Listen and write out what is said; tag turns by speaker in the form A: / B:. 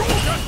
A: order!